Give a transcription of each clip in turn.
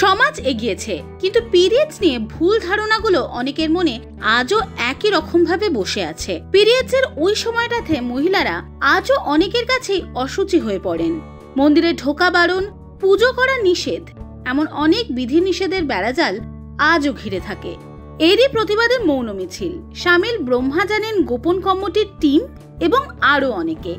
সমাজ এগিয়েছে। কিন্তু পিরিয়ডস নিয়ে ভুল ধারণাগুলো অনেকের মনে আজও একই রকম ভাবে বসে আছে। পিরিয়ডস এর ওই সময়টাতে মহিলারা আজও অনেকের কাছেই অসুচি হয়ে পড়েন। মন্দিরে ঢোকা বারণ, পুজো করা নিষেধ, এমন অনেক বিধিনিষেধের বেড়াজাল আজও ঘিরে থাকে। এরই প্রতিবাদে মৌন মিছিল সামিল ব্রহ্মা জানেন গোপন কম্মটির টিম এবং আরও অনেকে।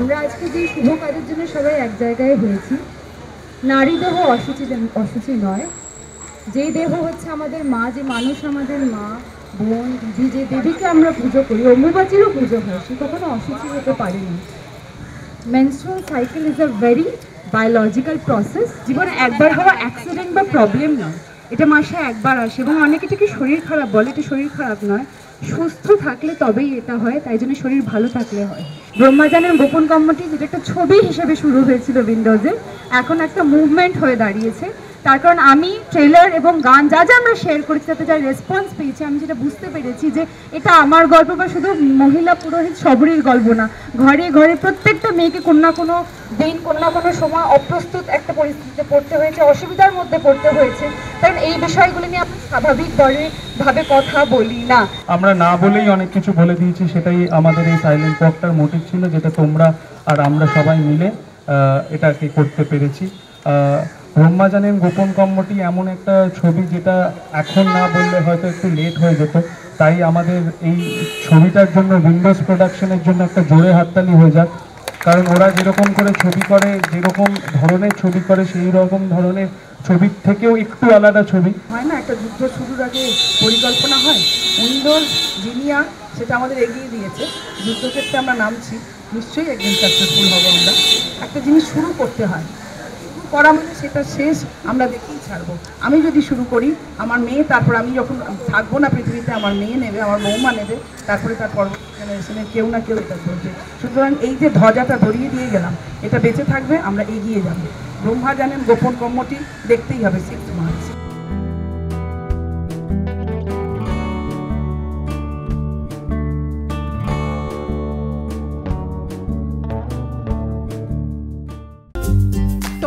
আমরা আজকে যে শুভ কাজের জন্য সবাই এক জায়গায় হয়েছি। নারী দেহ অসুচি অসুচি নয়। যে দেহ হচ্ছে আমাদের মা, যে মানুষ আমাদের মা, বোন, দিদি, যে দেবীকে আমরা পুজো করি, অম্বুবাচীরও পুজো হয়, সে কখনো অসুচি হতে পারেনি। Menstrual cycle is a very biological process জীবনে একবার হওয়া অ্যাক্সিডেন্ট বা প্রবলেম নয়। এটা মাসে একবার আসে এবং অনেকে এটাকে শরীর খারাপ বলে, এটা শরীর খারাপ নয়। সুস্থ থাকলে তবেই এটা হয়, তাই জন্য শরীর ভালো থাকলে হয়। ব্রহ্মাজানের গোপন কর্মটি যেটা একটা ছবি হিসেবে শুরু হয়েছিল উইন্ডোজে, এখন একটা মুভমেন্ট হয়ে দাঁড়িয়েছে। তার কারণ আমি ট্রেলার এবং গান যা যা আমরা শেয়ার করেছি, তাতে যা রেসপন্স পেয়েছি, আমি যেটা বুঝতে পেরেছি যে এটা আমার গল্প বা শুধু মহিলা পুরোহিত সবরই গল্প না। ঘরে ঘরে প্রত্যেকটা মেয়েকে কোনো না কোনো দিন, কোনো না কোনো সময় অপ্রস্তুত একটা পরিস্থিতিতে পড়তে হয়েছে, অসুবিধার মধ্যে পড়তে হয়েছে। কারণ এই বিষয়গুলো নিয়ে আমরা স্বাভাবিকভাবে ভাবে কথা বলি না। আমরা না বলেই অনেক কিছু বলে দিয়েছি, সেটাই আমাদের এই সাইলেন্ট ওয়াকটার মোটিভ ছিল, যেটা তোমরা আর আমরা সবাই মিলে এটাকে করতে পেরেছি। আহ, ব্রহ্মা জানেন গোপন কর্মটি এমন একটা ছবি যেটা এখন না বললে হয়তো একটু লেট হয়ে যেত। তাই আমাদের এই ছবিটার জন্য উইন্ডোজ প্রোডাকশনের জন্য একটা জোরে হাততালি হয়ে যাক। কারণ ওরা যেরকম করে ছবি করে যেরকম ধরনের ছবি করে সেই রকম ধরনের ছবির থেকেও একটু আলাদা ছবি। হয় না একটা যুদ্ধ শুরুর আগে পরিকল্পনা হয়। উইন্ডোজ জিনিয়া সেটা আমাদের এগিয়ে দিয়েছে। যুদ্ধক্ষেত্রে আমরা নামছি। নিশ্চয়ই একদিন সাকসেসফুল হব আমরা। একটা জিনিস শুরু করতে হয়। করা মানে সেটা শেষ, আমরা দেখেই ছাড়বো। আমি যদি শুরু করি, আমার মেয়ে, তারপর আমি যখন থাকব না পৃথিবীতে, আমার মেয়ে নেবে, আমার বৌমা নেবে, তারপরে তার পরবর্তী জেনারেশনের কেউ না কেউ এটা করবে। সুতরাং এই যে ধ্বজাটা ধরিয়ে দিয়ে গেলাম, এটা বেঁচে থাকবে, আমরা এগিয়ে যাব। ব্রহ্মা জানেন, গোপন কর্মটি দেখতেই হবে সিক্স মার্চ